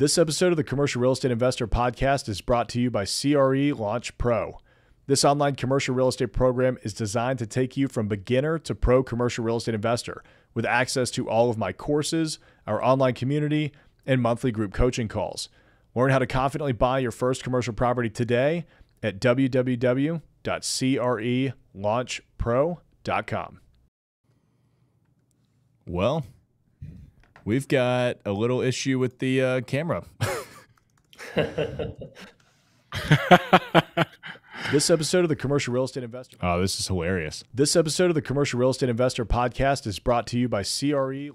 This episode of the Commercial Real Estate Investor Podcast is brought to you by CRE Launch Pro. This online commercial real estate program is designed to take you from beginner to pro commercial real estate investor with access to all of my courses, our online community, and monthly group coaching calls. Learn how to confidently buy your first commercial property today at www.crelaunchpro.com. Well, we've got a little issue with the uh, camera. this episode of the Commercial Real Estate Investor. Oh, this is hilarious. This episode of the Commercial Real Estate Investor podcast is brought to you by CRE.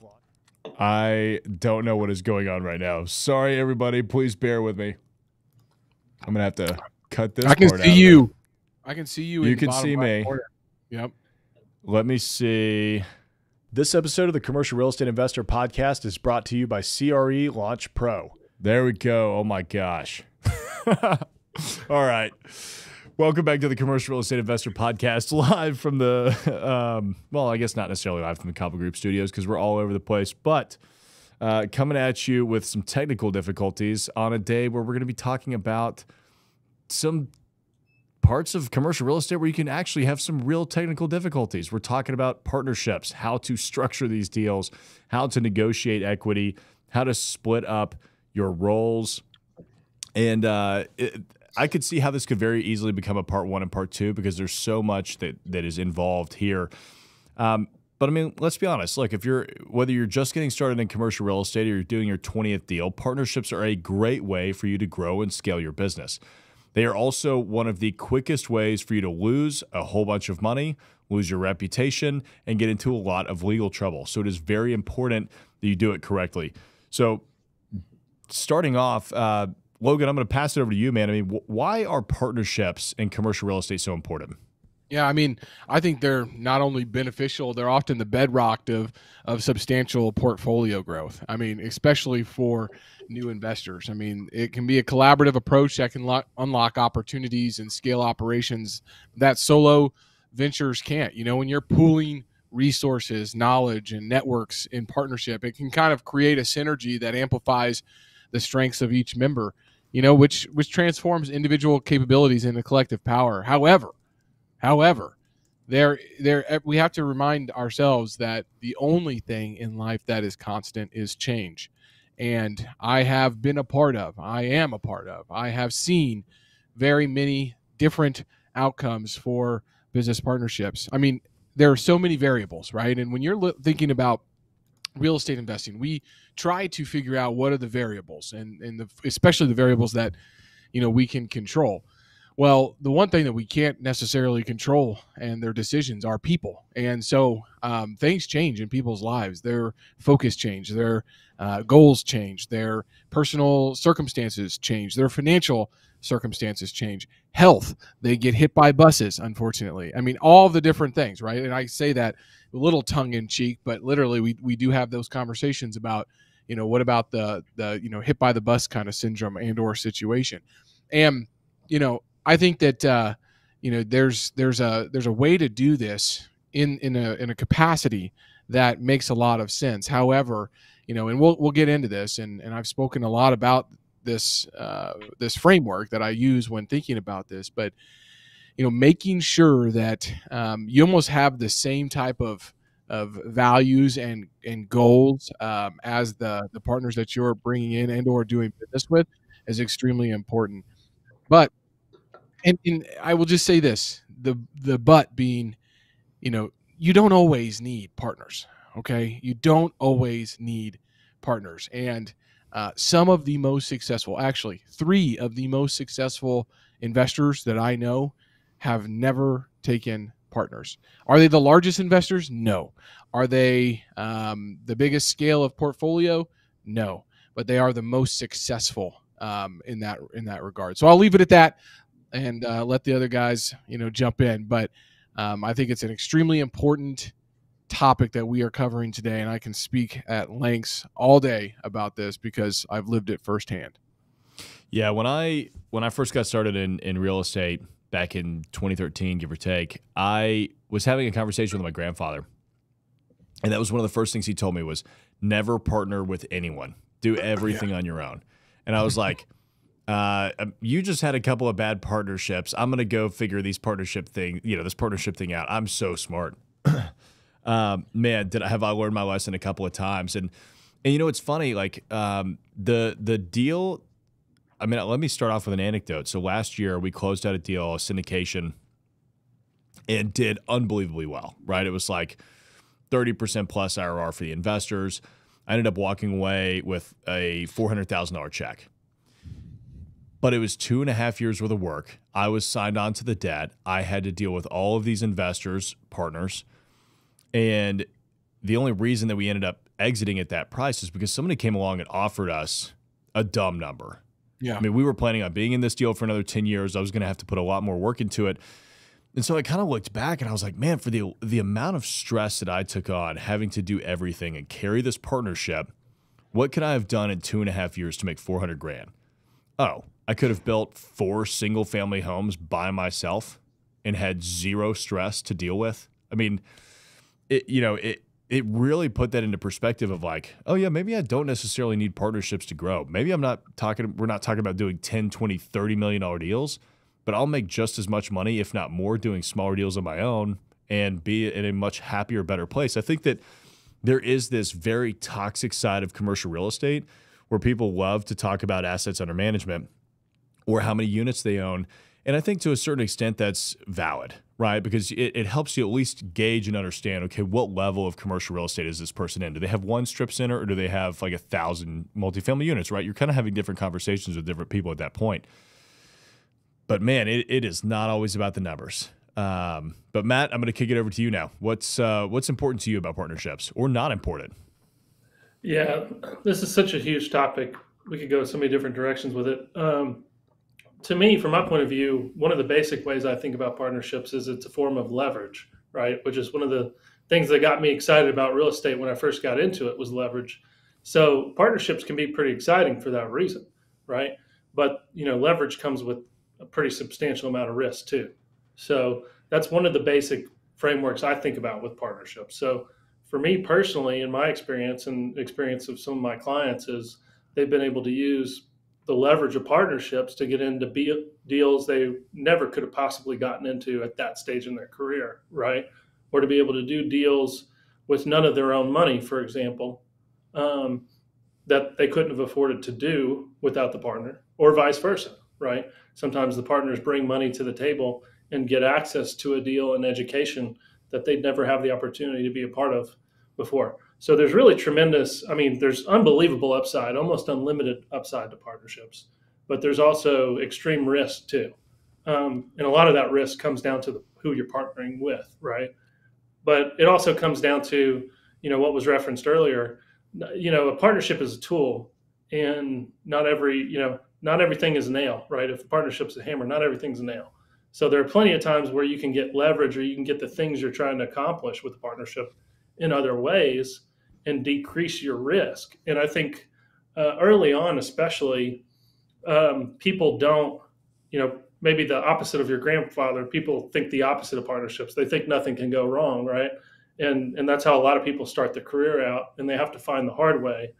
I don't know what is going on right now. Sorry, everybody. Please bear with me. I'm gonna have to cut this. I can part see out you. I can see you. You in the can bottom see right me. corner. Yep. Let me see. This episode of the Commercial Real Estate Investor Podcast is brought to you by CRE Launch Pro. There we go. Oh my gosh. All right. Welcome back to the Commercial Real Estate Investor Podcast, live from the, um, well, I guess not necessarily live from the Cauble Group studios because we're all over the place, but uh, coming at you with some technical difficulties on a day where we're going to be talking about some parts of commercial real estate where you can actually have some real technical difficulties. We're talking about partnerships, how to structure these deals, how to negotiate equity, how to split up your roles. And uh, it, I could see how this could very easily become a part one and part two because there's so much that, that is involved here. Um, but I mean, let's be honest. Look, if you're whether you're just getting started in commercial real estate or you're doing your 20th deal, partnerships are a great way for you to grow and scale your business. They are also one of the quickest ways for you to lose a whole bunch of money, lose your reputation, and get into a lot of legal trouble. So it is very important that you do it correctly. So, starting off, uh, Logan, I'm going to pass it over to you, man. I mean, wh- why are partnerships in commercial real estate so important? Yeah, I mean, I think they're not only beneficial, they're often the bedrock of of substantial portfolio growth. I mean, especially for new investors. I mean, it can be a collaborative approach that can lock, unlock opportunities and scale operations that solo ventures can't. You know, when you're pooling resources, knowledge, and networks in partnership, it can kind of create a synergy that amplifies the strengths of each member. You know, which which transforms individual capabilities into collective power. However, However, there there uh, we have to remind ourselves that the only thing in life that is constant is change. And I have been a part of, I am a part of, I have seen very many different outcomes for business partnerships. I mean, there are so many variables, right? And when you're thinking about real estate investing, we try to figure out what are the variables and, and the, especially the variables that, you know, we can control. Well, the one thing that we can't necessarily control and their decisions are people. And so um, things change in people's lives. Their focus change, their uh, goals change, their personal circumstances change, their financial circumstances change. Health, they get hit by buses, unfortunately. I mean, all the different things, right? And I say that a little tongue in cheek, but literally we, we do have those conversations about, you know, what about the, the, you know, hit by the bus kind of syndrome and or situation. And, you know, I think that uh, you know there's there's a there's a way to do this in in a in a capacity that makes a lot of sense. However, you know, and we'll we'll get into this, and and I've spoken a lot about this uh, this framework that I use when thinking about this, but you know, making sure that um, you almost have the same type of of values and and goals um, as the the partners that you're bringing in and or doing business with is extremely important. But and, and I will just say this: the the but being, you know, you don't always need partners. Okay, you don't always need partners, and uh, some of the most successful, actually, three of the most successful investors that I know have never taken partners. Are they the largest investors? No. Are they um, the biggest scale of portfolio? No. But they are the most successful um, in that in that regard. So I'll leave it at that and uh, let the other guys, you know, jump in. But um, I think it's an extremely important topic that we are covering today, and I can speak at lengths all day about this because I've lived it firsthand. Yeah, when I when I first got started in in real estate back in 2013, give or take, I was having a conversation with my grandfather, and that was one of the first things he told me was never partner with anyone. Do everything on your own. and I was like, uh, um, "You just had a couple of bad partnerships. I'm gonna go figure these partnership thing, you know, this partnership thing out. I'm so smart." um, man, did I have I learned my lesson a couple of times, and and you know it's funny, like um, the the deal. I mean, let me start off with an anecdote. So last year we closed out a deal, a syndication, and did unbelievably well. Right, it was like thirty percent plus IRR for the investors. I ended up walking away with a four hundred thousand dollar check. But it was two and a half years worth of work. I was signed on to the debt. I had to deal with all of these investors, partners and the only reason that we ended up exiting at that price is because somebody came along and offered us a dumb number. Yeah. I mean, we were planning on being in this deal for another 10 years. I was going to have to put a lot more work into it. And so I kind of looked back and I was like, man, for the the amount of stress that I took on having to do everything and carry this partnership, what could I have done in two and a half years to make 400 grand? Oh, I could have built four single family homes by myself and had zero stress to deal with. I mean, it you know it it really put that into perspective of like oh yeah maybe i don't necessarily need partnerships to grow maybe i'm not talking we're not talking about doing 10 20 30 million dollar deals but i'll make just as much money if not more doing smaller deals on my own and be in a much happier better place i think that there is this very toxic side of commercial real estate where people love to talk about assets under management or how many units they own and i think to a certain extent that's valid right? Because it, it helps you at least gauge and understand, okay, what level of commercial real estate is this person in? Do they have one strip center or do they have like a thousand multifamily units, right? You're kind of having different conversations with different people at that point. But man, it, it is not always about the numbers. Um, but Matt, I'm going to kick it over to you now. What's uh, what's important to you about partnerships, or not important? Yeah, this is such a huge topic. We could go so many different directions with it. Um, to me, from my point of view, one of the basic ways I think about partnerships is it's a form of leverage, right? Which is one of the things that got me excited about real estate when I first got into it was leverage. So partnerships can be pretty exciting for that reason, right? But you know, leverage comes with a pretty substantial amount of risk too. So that's one of the basic frameworks I think about with partnerships. So for me personally, in my experience and experience of some of my clients, is they've been able to use the leverage of partnerships to get into be- deals they never could have possibly gotten into at that stage in their career, right? Or to be able to do deals with none of their own money, for example, um, that they couldn't have afforded to do without the partner, or vice versa, right? Sometimes the partners bring money to the table and get access to a deal and education that they'd never have the opportunity to be a part of before. So there's really tremendous, I mean, there's unbelievable upside, almost unlimited upside to partnerships, but there's also extreme risk too. Um, and a lot of that risk comes down to the, who you're partnering with, right? But it also comes down to, you know, what was referenced earlier. You know, a partnership is a tool, and not every, you know, not everything is a nail, right? If a partnership's a hammer, not everything's a nail. So there are plenty of times where you can get leverage or you can get the things you're trying to accomplish with a partnership in other ways and decrease your risk. And I think uh, early on, especially, um, people don't, you know, maybe the opposite of your grandfather. People think the opposite of partnerships. They think nothing can go wrong, right? And and that's how a lot of people start their career out, and they have to find the hard way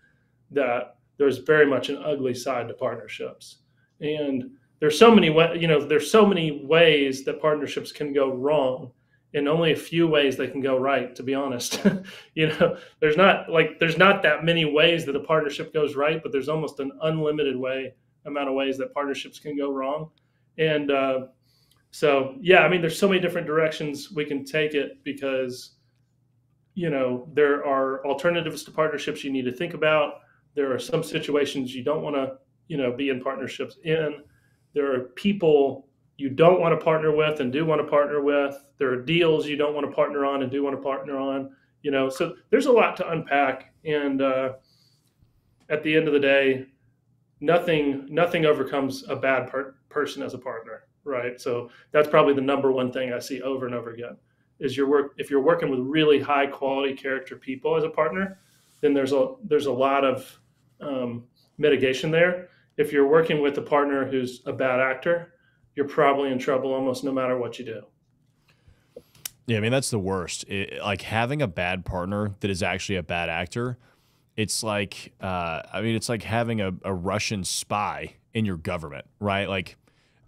that there's very much an ugly side to partnerships. And there's so many you know, there's so many ways that partnerships can go wrong in only a few ways they can go right to be honest. You know there's not like there's not that many ways that a partnership goes right but there's almost an unlimited way amount of ways that partnerships can go wrong. And uh, so yeah i mean there's so many different directions we can take it because you know there are alternatives to partnerships you need to think about. There are some situations you don't want to you know be in partnerships in. There are people you don't want to partner with and do want to partner with. There are deals you don't want to partner on and do want to partner on. You know, so there's a lot to unpack. And uh, at the end of the day, nothing nothing overcomes a bad per- person as a partner, right? So that's probably the number one thing I see over and over again is your work. If you're working with really high quality character people as a partner, then there's a there's a lot of um, mitigation there. If you're working with a partner who's a bad actor, you're probably in trouble almost no matter what you do. Yeah, I mean that's the worst. It, like having a bad partner that is actually a bad actor it's like uh, I mean, it's like having a, a Russian spy in your government, right? Like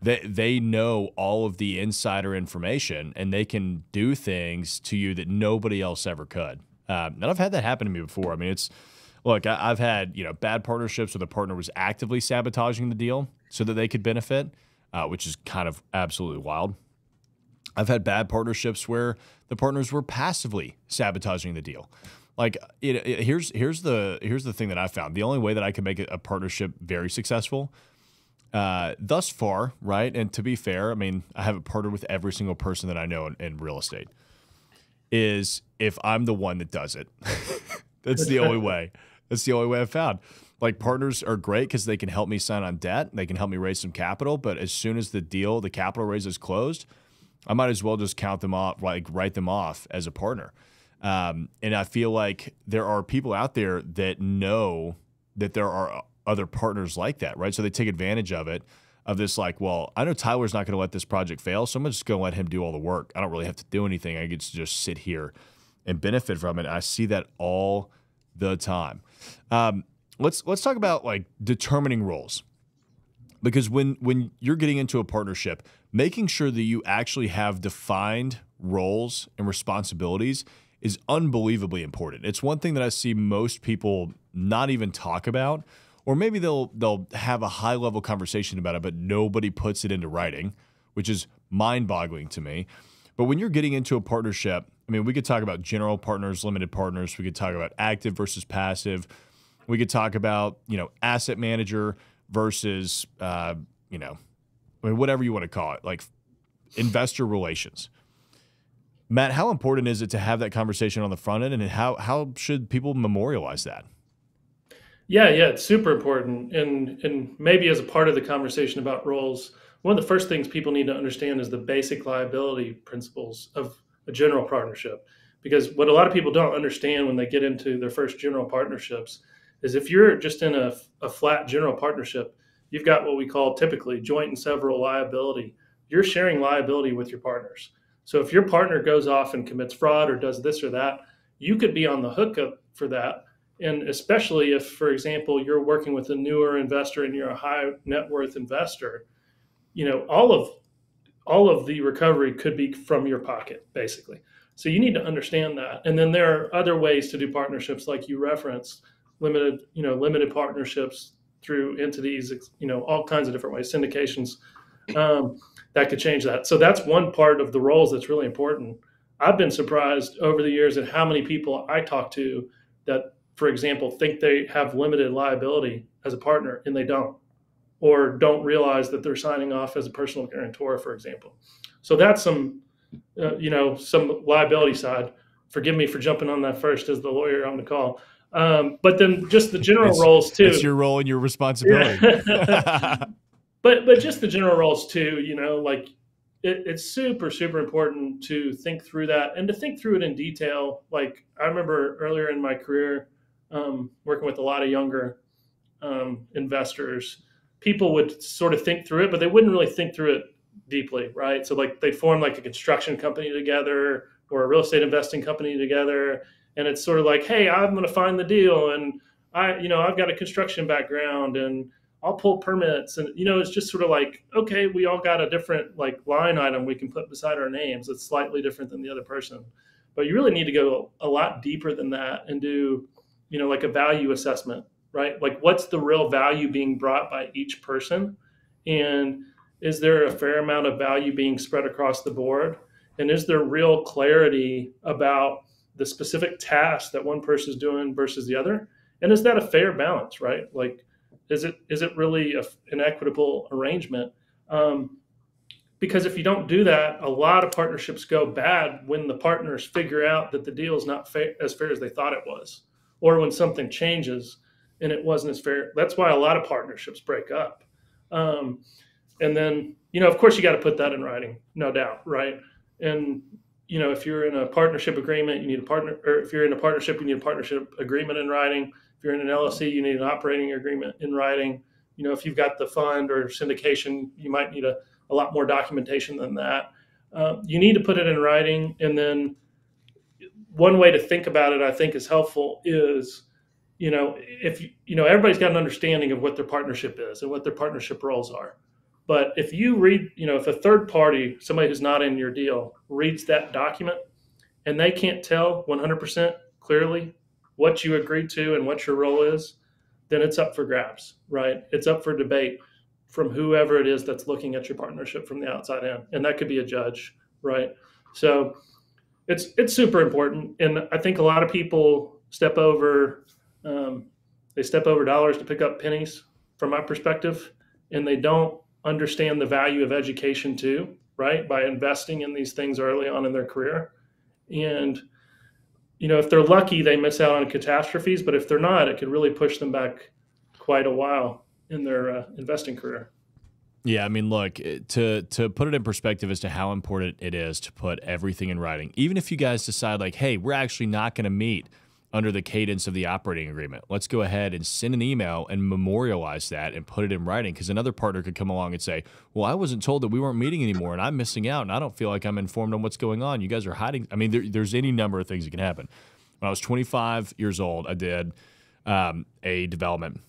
they they know all of the insider information and they can do things to you that nobody else ever could. Um, and I've had that happen to me before. I mean, it's look, I, have had you know bad partnerships where the partner was actively sabotaging the deal so that they could benefit, uh, which is kind of absolutely wild. I've had bad partnerships where the partners were passively sabotaging the deal. Like it, it, here's here's the here's the thing that I found. The only way that I can make a partnership very successful uh, thus far, right? And to be fair, I mean, I haven't partnered with every single person that I know in, in real estate. Is if I'm the one that does it. That's the only way. That's the only way I've found. Like partners are great because they can help me sign on debt. They can help me raise some capital. But as soon as the deal, the capital raise is closed, I might as well just count them off, like write them off as a partner. Um, and I feel like there are people out there that know that there are other partners like that, right? So they take advantage of it, of this, like, well, I know Tyler's not going to let this project fail, so I'm just going to let him do all the work. I don't really have to do anything. I get to just sit here and benefit from it. I see that all the time. Um, let's let's talk about like determining roles because when when you're getting into a partnership making sure that you actually have defined roles and responsibilities is unbelievably important. It's one thing that I see most people not even talk about, or maybe they'll they'll have a high level conversation about it, but nobody puts it into writing, which is mind boggling to me. But when you're getting into a partnership, I mean, we could talk about general partners, limited partners. We could talk about active versus passive. We could talk about you know asset manager versus uh, you know, I mean, whatever you want to call it, like investor relations. Matt, how important is it to have that conversation on the front end, and how how should people memorialize that? Yeah, yeah, it's super important, and and maybe as a part of the conversation about roles, one of the first things people need to understand is the basic liability principles of a general partnership. Because what a lot of people don't understand when they get into their first general partnerships is if you're just in a, a flat general partnership, you've got what we call typically joint and several liability. You're sharing liability with your partners. So if your partner goes off and commits fraud or does this or that, you could be on the hook for that. And especially if, for example, you're working with a newer investor and you're a high net worth investor, you know, all of all of the recovery could be from your pocket, basically. So you need to understand that. And then there are other ways to do partnerships, like you referenced, limited, you know, limited partnerships through entities, you know, all kinds of different ways, syndications. Um, that could change that. So that's one part of the roles that's really important. I've been surprised over the years at how many people I talk to that, for example, think they have limited liability as a partner and they don't, or don't realize that they're signing off as a personal guarantor, for example. So that's some, uh, you know, some liability side. Forgive me for jumping on that first as the lawyer on the call. Um, but then just the general it's, roles too. It's your role and your responsibility. Yeah. but but just the general roles too you know like it, it's super super important to think through that and to think through it in detail like i remember earlier in my career um, working with a lot of younger um, investors people would sort of think through it but they wouldn't really think through it deeply right so like they'd form like a construction company together or a real estate investing company together and it's sort of like hey i'm going to find the deal and i you know i've got a construction background and I'll pull permits. And, you know, it's just sort of like, okay, we all got a different like line item we can put beside our names. It's slightly different than the other person. But you really need to go a lot deeper than that and do, you know, like a value assessment, right? Like what's the real value being brought by each person? And is there a fair amount of value being spread across the board? And is there real clarity about the specific task that one person is doing versus the other? And is that a fair balance, right? Like, is it is it really a, an equitable arrangement? Um, because if you don't do that, a lot of partnerships go bad when the partners figure out that the deal is not fair, as fair as they thought it was, or when something changes and it wasn't as fair. That's why a lot of partnerships break up. Um, and then, you know, of course, you got to put that in writing, no doubt, right? And you know, if you're in a partnership agreement, you need a partner, or if you're in a partnership, you need a partnership agreement in writing. If you're in an LLC, you need an operating agreement in writing. You know, if you've got the fund or syndication, you might need a, a lot more documentation than that. Uh, you need to put it in writing. And then one way to think about it, I think, is helpful is you know, if you know everybody's got an understanding of what their partnership is and what their partnership roles are. But if you read, you know, if a third party, somebody who's not in your deal, reads that document and they can't tell 100% clearly what you agreed to and what your role is, then it's up for grabs, right? It's up for debate from whoever it is that's looking at your partnership from the outside in, and that could be a judge, right? So it's it's super important, and I think a lot of people step over um, they step over dollars to pick up pennies, from my perspective, and they don't understand the value of education too, right? By investing in these things early on in their career, and you know if they're lucky, they miss out on catastrophes, but if they're not, it could really push them back quite a while in their uh, investing career. Yeah, I mean, look to to put it in perspective as to how important it is to put everything in writing. Even if you guys decide like, hey, we're actually not going to meet under the cadence of the operating agreement. Let's go ahead and send an email and memorialize that and put it in writing because another partner could come along and say, Well, I wasn't told that we weren't meeting anymore and I'm missing out and I don't feel like I'm informed on what's going on. You guys are hiding. I mean, there, there's any number of things that can happen. When I was 25 years old, I did um, a development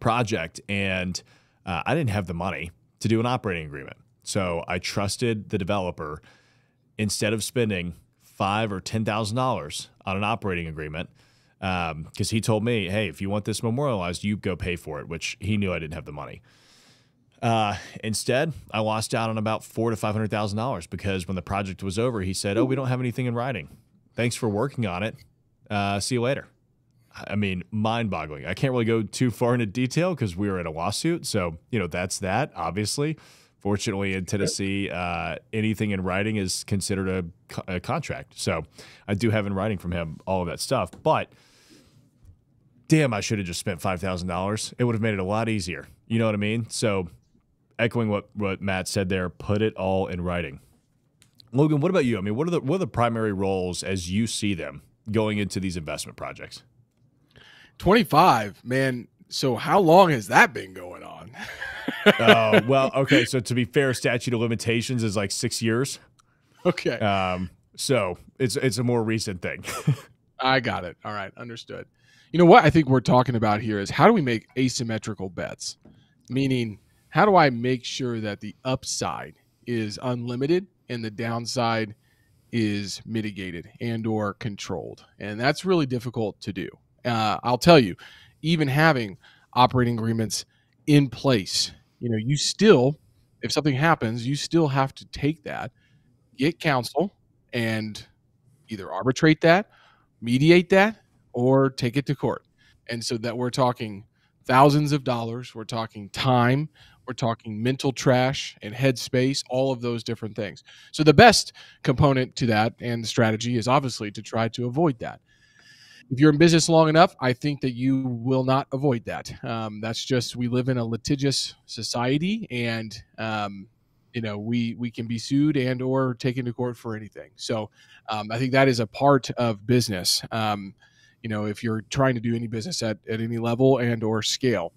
project and uh, I didn't have the money to do an operating agreement. So I trusted the developer instead of spending five or ten thousand dollars on an operating agreement because um, he told me, "Hey, if you want this memorialized, you go pay for it," which he knew I didn't have the money. Uh, instead, I lost out on about four to five hundred thousand dollars because when the project was over, he said, "Oh, we don't have anything in writing. Thanks for working on it. Uh, see you later." I mean, mind-boggling. I can't really go too far into detail because we were in a lawsuit, so you know that's that. Obviously, Fortunately, in Tennessee, uh, anything in writing is considered a, a, contract. So I do have in writing from him all of that stuff. But damn, I should have just spent five thousand dollars. It would have made it a lot easier. You know what I mean? So echoing what what Matt said there, put it all in writing. Logan, what about you? I mean, what are the what are the primary roles as you see them going into these investment projects? Twenty five, man. So how long has that been going on? oh well, okay. So to be fair, statute of limitations is like six years. Okay. Um. So it's it's a more recent thing. I got it. All right, understood. You know what I think we're talking about here is how do we make asymmetrical bets? Meaning, how do I make sure that the upside is unlimited and the downside is mitigated and or controlled? And that's really difficult to do. Uh, I'll tell you, even having operating agreements in place you know, you still, if something happens, you still have to take that, get counsel, and either arbitrate that, mediate that, or take it to court. And so that we're talking thousands of dollars, we're talking time, we're talking mental trash and headspace, all of those different things. So the best component to that and strategy is obviously to try to avoid that if you're in business long enough, I think that you will not avoid that. Um, that's just we live in a litigious society, and um, you know we we can be sued and or taken to court for anything. So um, I think that is a part of business. Um, you know, if you're trying to do any business at at any level and or scale.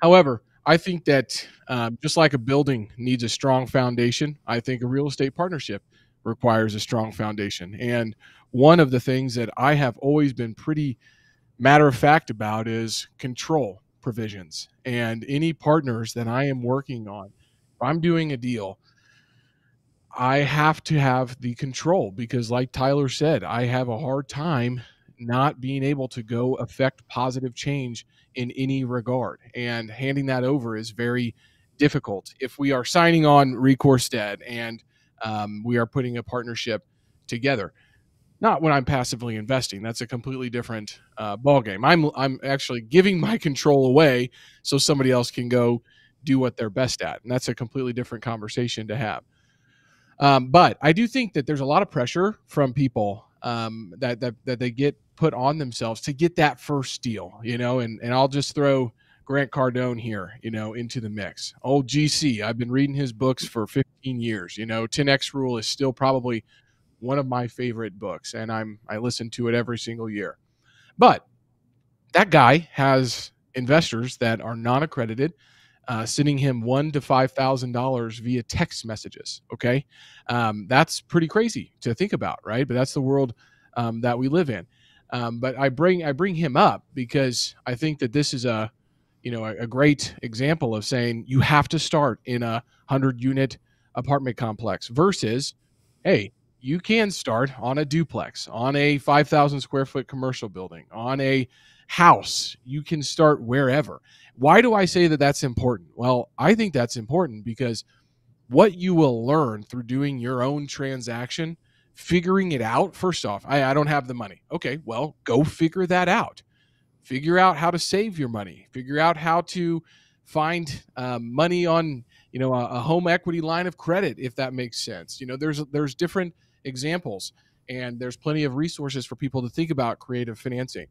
However, I think that um, just like a building needs a strong foundation, I think a real estate partnership requires a strong foundation. And one of the things that I have always been pretty matter of fact about is control provisions. And any partners that I am working on, if I'm doing a deal, I have to have the control because, like Tyler said, I have a hard time not being able to go affect positive change in any regard. And handing that over is very difficult. If we are signing on recourse debt and um, we are putting a partnership together. Not when I'm passively investing. That's a completely different uh, ballgame. I'm I'm actually giving my control away so somebody else can go do what they're best at, and that's a completely different conversation to have. Um, but I do think that there's a lot of pressure from people um, that, that that they get put on themselves to get that first deal, you know. And and I'll just throw Grant Cardone here, you know, into the mix. Old GC, I've been reading his books for 15 years. You know, 10x Rule is still probably one of my favorite books, and I'm I listen to it every single year. But that guy has investors that are non-accredited, uh, sending him one to five thousand dollars via text messages. Okay, um, that's pretty crazy to think about, right? But that's the world um, that we live in. Um, but I bring I bring him up because I think that this is a you know a, a great example of saying you have to start in a hundred unit apartment complex versus hey you can start on a duplex on a 5000 square foot commercial building on a house. You can start wherever. Why do i say that that's important? Well i think that's important because what you will learn through doing your own transaction figuring it out first off I, I don't have the money. Okay well go figure that out figure out how to save your money. Figure out how to find um, money on you know a, a, home equity line of credit if that makes sense. You know there's there's different examples and there's plenty of resources for people to think about creative financing.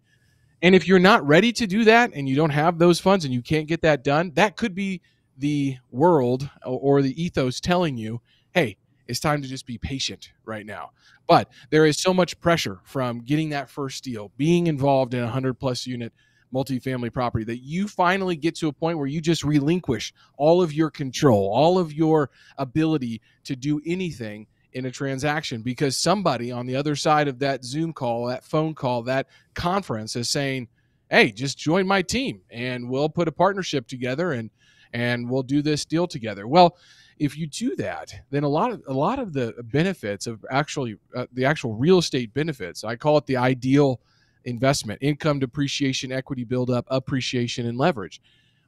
And if you're not ready to do that and you don't have those funds and you can't get that done that could be the world or the ethos telling you hey it's time to just be patient right now. But there is so much pressure from getting that first deal, being involved in a 100 plus unit multifamily property that you finally get to a point where you just relinquish all of your control, all of your ability to do anything in a transaction because somebody on the other side of that Zoom call, that phone call, that conference is saying, "Hey, just join my team and we'll put a partnership together and and we'll do this deal together." Well, if you do that, then a lot of a lot of the benefits of actually uh, the actual real estate benefits, I call it the ideal investment: income depreciation, equity buildup, appreciation, and leverage.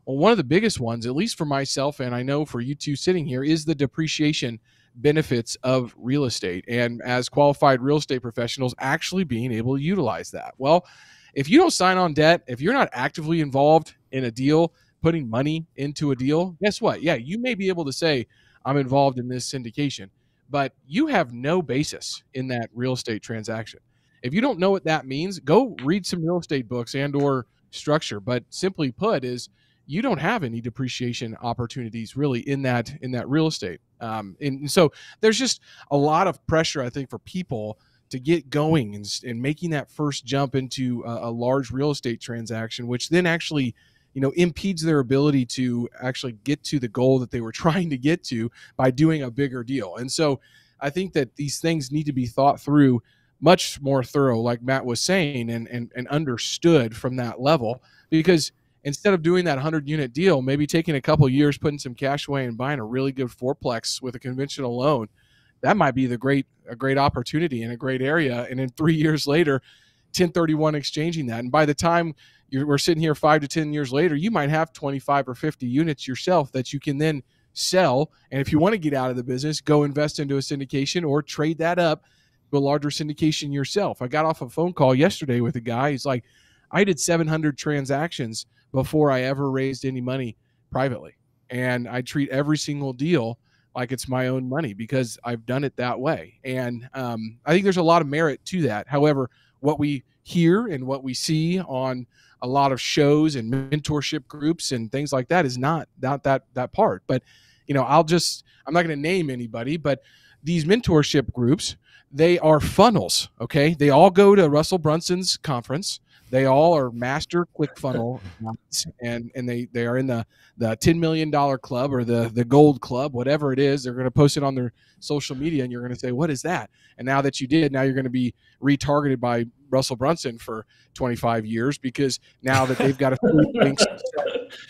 Well, one of the biggest ones, at least for myself, and I know for you two sitting here, is the depreciation benefits of real estate, and as qualified real estate professionals, actually being able to utilize that. Well, if you don't sign on debt, if you're not actively involved in a deal, putting money into a deal, guess what? Yeah, you may be able to say, I'm involved in this syndication, but you have no basis in that real estate transaction. If you don't know what that means, go read some real estate books and or structure. But simply put, is you don't have any depreciation opportunities really in that in that real estate. Um, and so there's just a lot of pressure, I think, for people to get going and, and making that first jump into a, a large real estate transaction, which then actually you know impedes their ability to actually get to the goal that they were trying to get to by doing a bigger deal. And so i think that these things need to be thought through much more thorough like matt was saying and and, and understood from that level. Because instead of doing that 100 unit deal maybe taking a couple years putting some cash away and buying a really good fourplex with a conventional loan that might be the great a great opportunity in a great area. And then three years later 1031 exchanging that. And by the time we're sitting here five to 10 years later, you might have 25 or 50 units yourself that you can then sell. And if you want to get out of the business, go invest into a syndication or trade that up to a larger syndication yourself. I got off a phone call yesterday with a guy. He's like, I did 700 transactions before I ever raised any money privately. And I treat every single deal like it's my own money because I've done it that way. And um, I think there's a lot of merit to that. However, what we hear and what we see on a lot of shows and mentorship groups and things like that is not not that that part. But you know i'll just i'm not going to name anybody but these mentorship groups they are funnels okay? They all go to russell brunson's conference. They all are master ClickFunnels and and they they are in the the 10 million dollar club or the the gold club whatever it is. They're going to post it on their social media and you're going to say what is that? And now that you did now you're going to be retargeted by Russell Brunson for 25 years because now that they've got affiliate links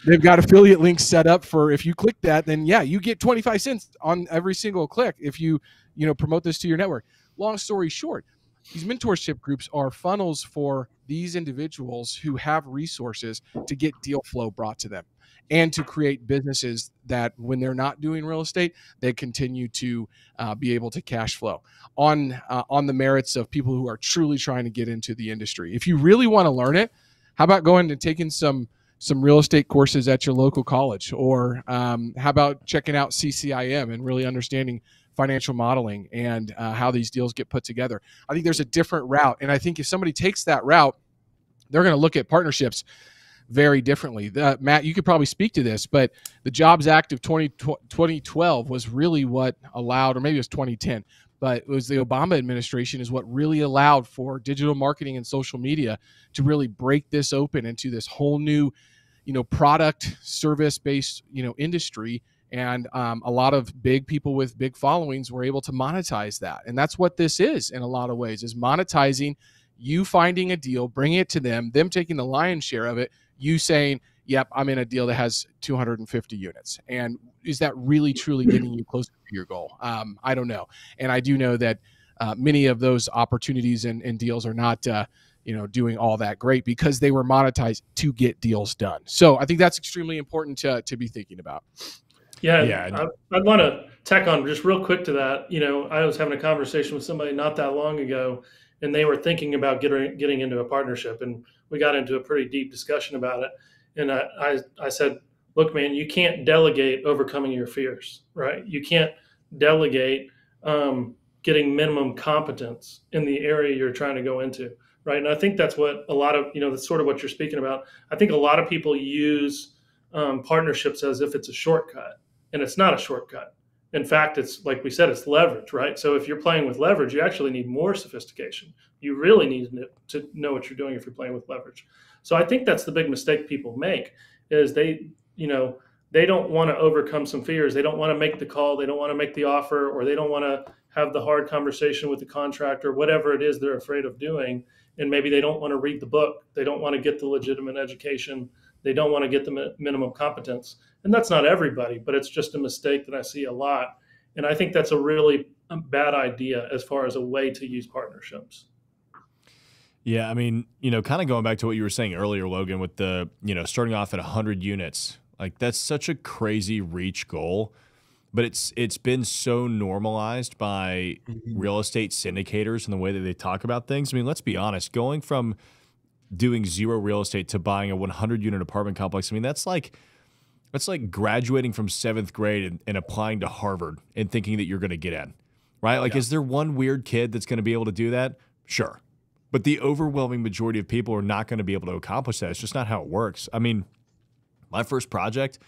they've got affiliate links set up for if you click that then yeah you get 25 cents on every single click if you you know promote this to your network. Long story short these mentorship groups are funnels for these individuals who have resources to get deal flow brought to them and to create businesses that when they're not doing real estate they continue to uh, be able to cash flow on uh, on the merits of people who are truly trying to get into the industry if you really want to learn it how about going and taking some some real estate courses at your local college or um, how about checking out ccim and really understanding financial modeling and uh, how these deals get put together. I think there's a different route. And I think if somebody takes that route, they're going to look at partnerships very differently. The, Matt, you could probably speak to this, but the Jobs Act of 20, 2012 was really what allowed, or maybe it was 2010, but it was the Obama administration is what really allowed for digital marketing and social media to really break this open into this whole new, you know, product service based, you know, industry and um, a lot of big people with big followings were able to monetize that and that's what this is in a lot of ways is monetizing you finding a deal, bringing it to them, them taking the lion's share of it, you saying, "Yep, I'm in a deal that has 250 units," and is that really truly getting you closer to your goal? Um, I don't know, and I do know that uh, many of those opportunities and, and deals are not. Uh, you know, doing all that great because they were monetized to get deals done. So I think that's extremely important to, to be thinking about. Yeah, yeah. I, would want to tack on just real quick to that. You know, I was having a conversation with somebody not that long ago, and they were thinking about getting getting into a partnership, and we got into a pretty deep discussion about it. And I, I, I said, look, man, you can't delegate overcoming your fears, right? You can't delegate um, getting minimum competence in the area you're trying to go into, right? And I think that's what a lot of, you know, that's sort of what you're speaking about. I think a lot of people use um, partnerships as if it's a shortcut, and it's not a shortcut. In fact, it's like we said, it's leverage, right? So if you're playing with leverage, you actually need more sophistication. You really need to know what you're doing if you're playing with leverage. So I think that's the big mistake people make is they, you know, they don't want to overcome some fears. They don't want to make the call. They don't want to make the offer, or they don't want to have the hard conversation with the contractor, whatever it is they're afraid of doing. And maybe they don't want to read the book. They don't want to get the legitimate education. They don't want to get the minimum competence. And that's not everybody, but it's just a mistake that I see a lot. And I think that's a really um, bad idea as far as a way to use partnerships. Yeah, I mean, you know, kind of going back to what you were saying earlier, Logan, with the, you know, starting off at 100 units, like that's such a crazy reach goal, but it's it's been so normalized by mm-hmm. real estate syndicators and the way that they talk about things. I mean, let's be honest, going from doing zero real estate to buying a 100 unit apartment complex, I mean, that's like that's like graduating from seventh grade and, and applying to Harvard and thinking that you're going to get in, right? Like, yeah. is there one weird kid that's going to be able to do that? Sure. But the overwhelming majority of people are not going to be able to accomplish that. It's just not how it works. I mean, my first project,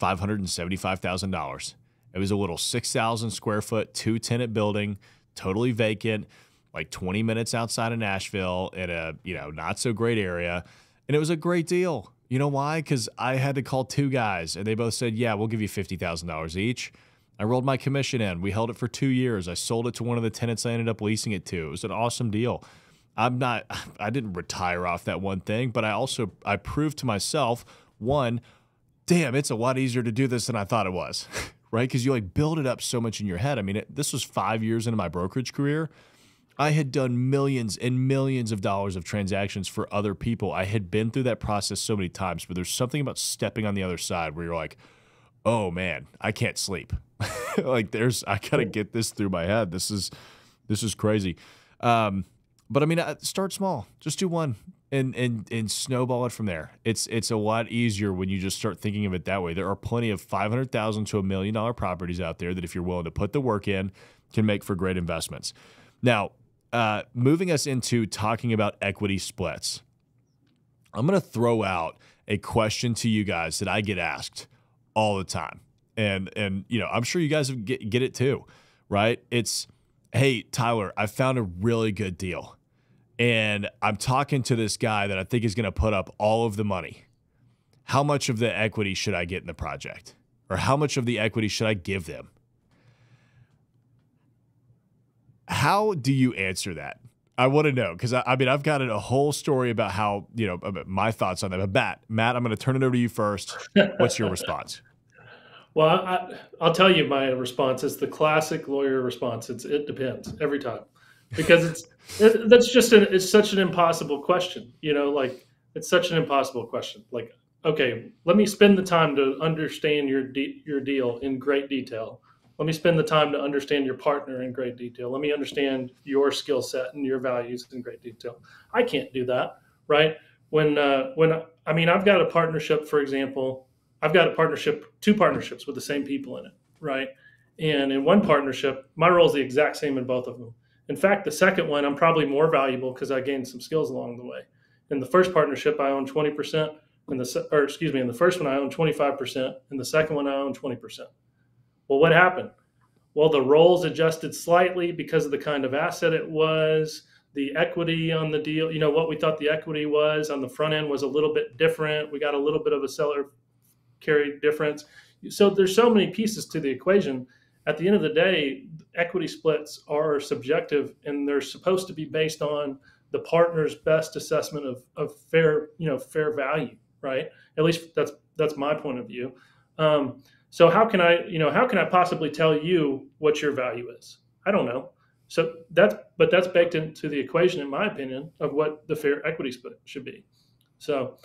$575,000. It was a little 6,000 square foot, two tenant building, totally vacant, like 20 minutes outside of Nashville in a, you know, not so great area. And it was a great deal. You know why? Because I had to call two guys and they both said, yeah, we'll give you $50,000 each. I rolled my commission in. We held it for two years. I sold it to one of the tenants I ended up leasing it to. It was an awesome deal. I'm not I didn't retire off that one thing, but I also I proved to myself one, damn, it's a lot easier to do this than I thought it was. right? Because you like build it up so much in your head. I mean, it, this was five years into my brokerage career. I had done millions and millions of dollars of transactions for other people. I had been through that process so many times, but there's something about stepping on the other side where you're like, oh man, I can't sleep. like there's, I gotta get this through my head. This is, this is crazy. Um, but I mean, uh, start small. Just do one and and and snowball it from there. It's it's a lot easier when you just start thinking of it that way. There are plenty of five hundred thousand to a million dollar properties out there that, if you're willing to put the work in, can make for great investments. Now, uh, moving us into talking about equity splits, I'm going to throw out a question to you guys that I get asked all the time, and and you know I'm sure you guys get get it too, right? It's hey Tyler, I found a really good deal and I'm talking to this guy that I think is going to put up all of the money. How much of the equity should I get in the project? Or how much of the equity should I give them? How do you answer that? I want to know because I, I, mean I've got a whole story about how you know my thoughts on that. But Matt, Matt, I'm going to turn it over to you first. What's your response? Well, I, will tell you my response. It's the classic lawyer response. It's it depends every time because it's it, that's just an it's such an impossible question. You know, like it's such an impossible question. Like, okay, let me spend the time to understand your de- your deal in great detail. Let me spend the time to understand your partner in great detail. Let me understand your skill set and your values in great detail. I can't do that, right? When uh, when I mean, I've got a partnership, for example. I've got a partnership, two partnerships with the same people in it, right? And in one partnership, my role is the exact same in both of them. In fact, the second one, I'm probably more valuable because I gained some skills along the way. In the first partnership, I own 20%. In the, or excuse me, in the first one, I own 25%. In the second one, I own 20%. Well, what happened? Well, the roles adjusted slightly because of the kind of asset it was. The equity on the deal, you know, what we thought the equity was on the front end was a little bit different. We got a little bit of a seller carry difference. So there's so many pieces to the equation. At the end of the day, equity splits are subjective and they're supposed to be based on the partner's best assessment of, of fair, you know, fair value, right? At least that's that's my point of view. Um, so how can I, you know, how can I possibly tell you what your value is? I don't know. So that's but that's baked into the equation, in my opinion, of what the fair equity split should be. So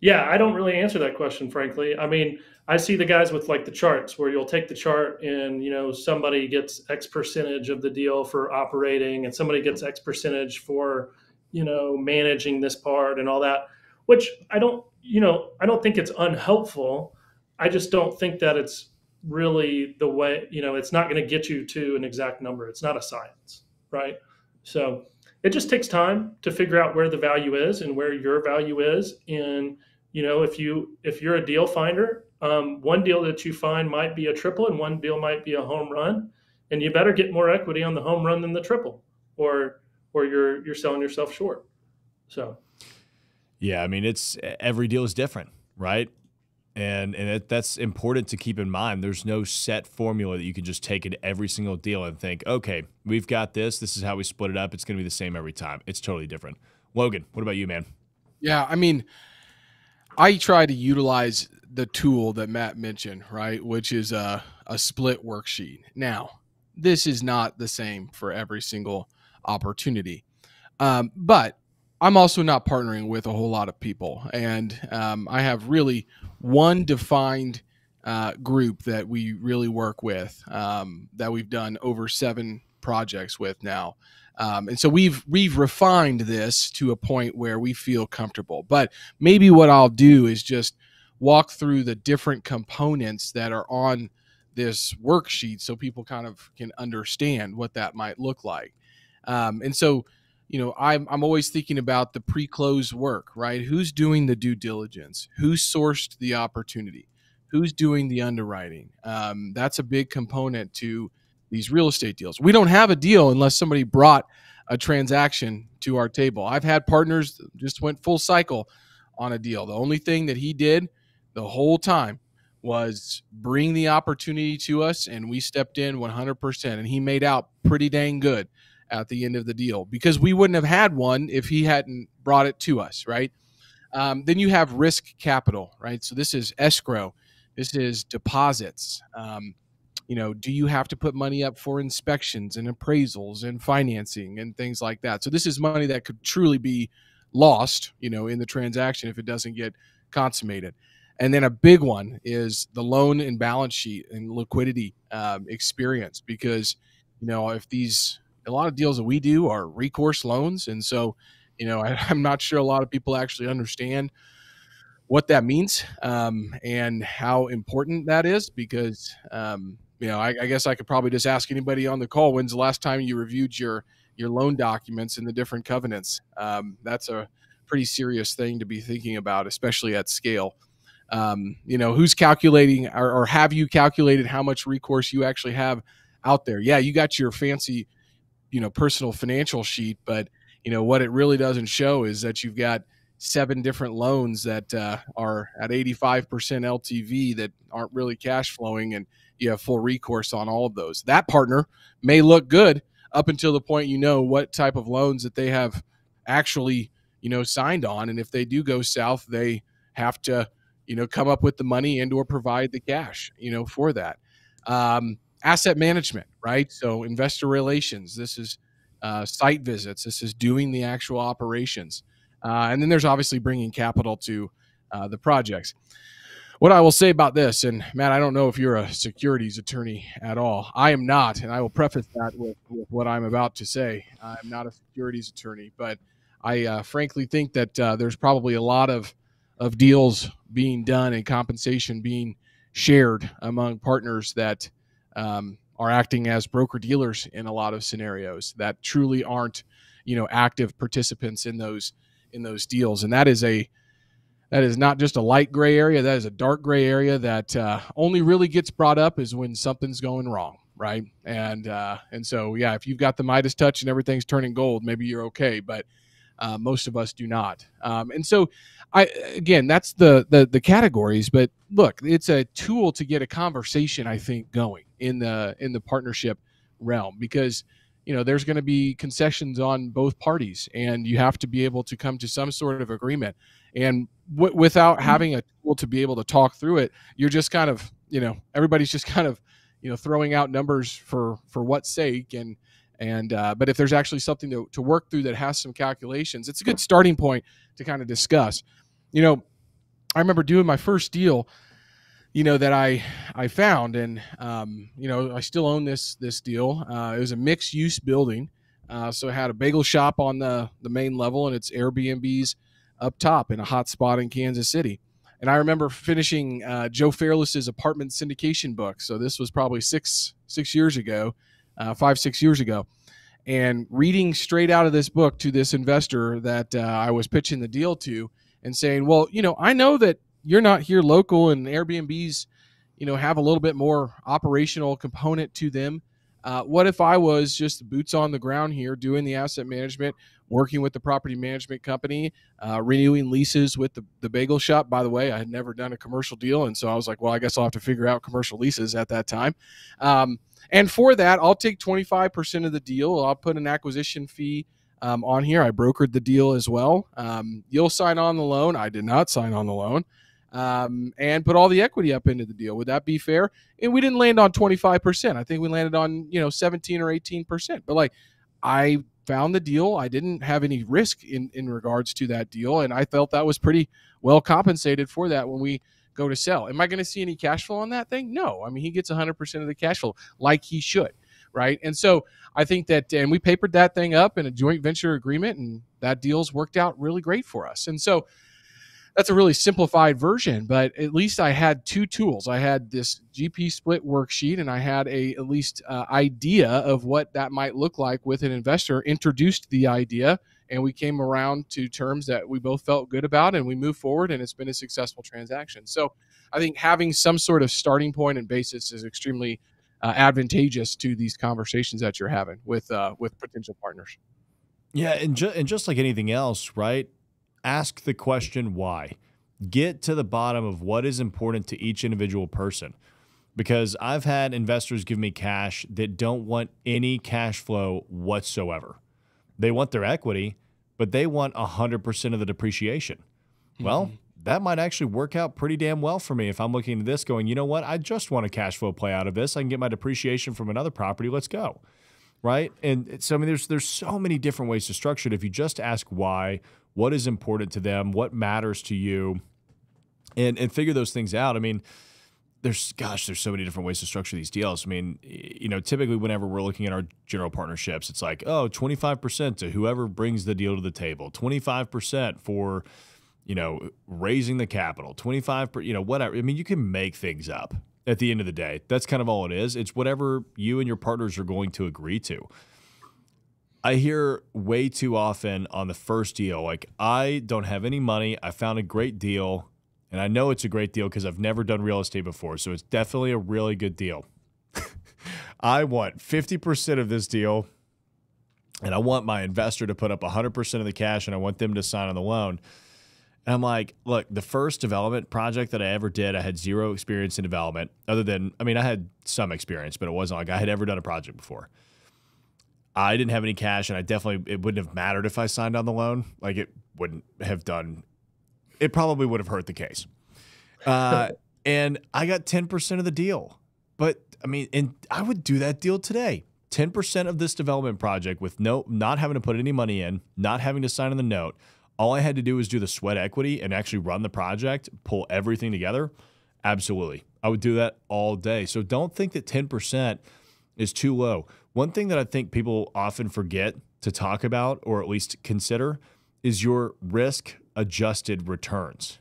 yeah, I don't really answer that question, frankly. I mean, I see the guys with like the charts where you'll take the chart and you know somebody gets X percentage of the deal for operating, and somebody gets X percentage for you know managing this part and all that. Which I don't, you know, I don't think it's unhelpful. I just don't think that it's really the way. You know, it's not going to get you to an exact number. It's not a science, right? So it just takes time to figure out where the value is and where your value is. And you know, if you if you're a deal finder um, one deal that you find might be a triple and one deal might be a home run and you better get more equity on the home run than the triple or or you're you're selling yourself short. So. Yeah i mean it's every deal is different right? And and it, that's important to keep in mind. There's no set formula that you can just take in every single deal and think okay we've got this. This is how we split it up. It's going to be the same every time. It's totally different. Logan what about you man? Yeah i mean i try to utilize the tool that Matt mentioned, right, which is a, a split worksheet. Now, this is not the same for every single opportunity, um, but I'm also not partnering with a whole lot of people, and um, I have really one defined uh, group that we really work with um, that we've done over seven projects with now. Um, and so we've we've refined this to a point where we feel comfortable. But maybe what I'll do is just walk through the different components that are on this worksheet so people kind of can understand what that might look like. Um, and so, you know, I'm, I'm always thinking about the pre close work, right? Who's doing the due diligence? Who sourced the opportunity? Who's doing the underwriting? Um, that's a big component to these real estate deals. We don't have a deal unless somebody brought a transaction to our table. I've had partners just went full cycle on a deal. The only thing that he did the whole time was bring the opportunity to us and we stepped in 100% and he made out pretty dang good at the end of the deal because we wouldn't have had one if he hadn't brought it to us right um, then you have risk capital right so this is escrow this is deposits um, you know do you have to put money up for inspections and appraisals and financing and things like that so this is money that could truly be lost you know in the transaction if it doesn't get consummated and then a big one is the loan and balance sheet and liquidity um, experience because, you know, if these, a lot of deals that we do are recourse loans. And so, you know, I, am not sure a lot of people actually understand what that means um, and how important that is because, um, you know, I, I guess I could probably just ask anybody on the call when's the last time you reviewed your your loan documents and the different covenants. Um, that's a pretty serious thing to be thinking about, especially at scale um, you know who's calculating or, or, have you calculated how much recourse you actually have out there yeah you got your fancy you know personal financial sheet but you know what it really doesn't show is that you've got seven different loans that uh, are at 85% ltv that aren't really cash flowing and you have full recourse on all of those that partner may look good up until the point you know what type of loans that they have actually you know signed on and if they do go south they have to you know, come up with the money and or provide the cash, you know, for that. Um, asset management, right? So investor relations. This is uh, site visits. This is doing the actual operations, uh, and then there's obviously bringing capital to uh, the projects. What I will say about this, and Matt, I don't know if you're a securities attorney at all. I am not, and I will preface that with, with what I'm about to say. I'm not a securities attorney, but I uh, frankly think that uh, there's probably a lot of of deals being done and compensation being shared among partners that um, are acting as broker dealers in a lot of scenarios that truly aren't you know active participants in those in those deals and that is a that is not just a light gray area that is a dark gray area that uh, only really gets brought up is when something's going wrong right and uh, and so yeah if you've got the midas touch and everything's turning gold maybe you're okay but uh, most of us do not. Um, and so, I again, that's the, the the categories. But look, it's a tool to get a conversation. I think going in the in the partnership realm because you know there's going to be concessions on both parties and you have to be able to come to some sort of agreement and w- without mm-hmm. having a tool to be able to talk through it you're just kind of you know everybody's just kind of you know throwing out numbers for for what sake and and uh, but if there's actually something to, to work through that has some calculations it's a good starting point to kind of discuss you know i remember doing my first deal you know that I I found, and um, you know I still own this this deal. Uh, it was a mixed use building, uh, so it had a bagel shop on the the main level, and it's Airbnbs up top in a hot spot in Kansas City. And I remember finishing uh, Joe Fairless's apartment syndication book. So this was probably six six years ago, uh, five six years ago, and reading straight out of this book to this investor that uh, I was pitching the deal to, and saying, well, you know, I know that you're not here local and Airbnbs, you know, have a little bit more operational component to them. Uh, what if I was just boots on the ground here doing the asset management, working with the property management company, uh, renewing leases with the, the bagel shop? By the way, I had never done a commercial deal. And so I was like, well, I guess I'll have to figure out commercial leases at that time. Um, and for that, I'll take 25% of the deal. I'll put an acquisition fee um, on here. I brokered the deal as well. Um, you'll sign on the loan. I did not sign on the loan um, and put all the equity up into the deal. Would that be fair? And we didn't land on 25%. I think we landed on, you know, 17 or 18%. But like I found the deal. I didn't have any risk in, in regards to that deal. And I felt that was pretty well compensated for that when we go to sell. Am I going to see any cash flow on that thing? No. I mean, he gets 100% of the cash flow like he should. Right. And so I think that, and we papered that thing up in a joint venture agreement, and that deal's worked out really great for us. And so, that's a really simplified version, but at least I had two tools. I had this GP split worksheet, and I had a at least uh, idea of what that might look like with an investor. Introduced the idea, and we came around to terms that we both felt good about, and we moved forward, and it's been a successful transaction. So, I think having some sort of starting point and basis is extremely uh, advantageous to these conversations that you're having with uh, with potential partners. Yeah, and, ju- and just like anything else, right? Ask the question why. Get to the bottom of what is important to each individual person. Because I've had investors give me cash that don't want any cash flow whatsoever. They want their equity, but they want 100% of the depreciation. Mm-hmm. Well, that might actually work out pretty damn well for me if I'm looking at this going, you know what? I just want a cash flow play out of this. I can get my depreciation from another property. Let's go. Right. And so, I mean, there's, there's so many different ways to structure it. If you just ask why, what is important to them, what matters to you, and and figure those things out. I mean, there's gosh, there's so many different ways to structure these deals. I mean, you know, typically whenever we're looking at our general partnerships, it's like, oh, 25% to whoever brings the deal to the table, 25% for, you know, raising the capital, 25 per, you know, whatever. I mean, you can make things up at the end of the day. That's kind of all it is. It's whatever you and your partners are going to agree to. I hear way too often on the first deal, like, I don't have any money. I found a great deal. And I know it's a great deal because I've never done real estate before. So it's definitely a really good deal. I want 50% of this deal. And I want my investor to put up 100% of the cash and I want them to sign on the loan. And I'm like, look, the first development project that I ever did, I had zero experience in development, other than, I mean, I had some experience, but it wasn't like I had ever done a project before. I didn't have any cash, and I definitely it wouldn't have mattered if I signed on the loan. Like it wouldn't have done. It probably would have hurt the case. Uh, and I got ten percent of the deal. But I mean, and I would do that deal today. Ten percent of this development project with no not having to put any money in, not having to sign on the note. All I had to do was do the sweat equity and actually run the project, pull everything together. Absolutely. I would do that all day. So don't think that 10% is too low. One thing that I think people often forget to talk about or at least consider is your risk adjusted returns.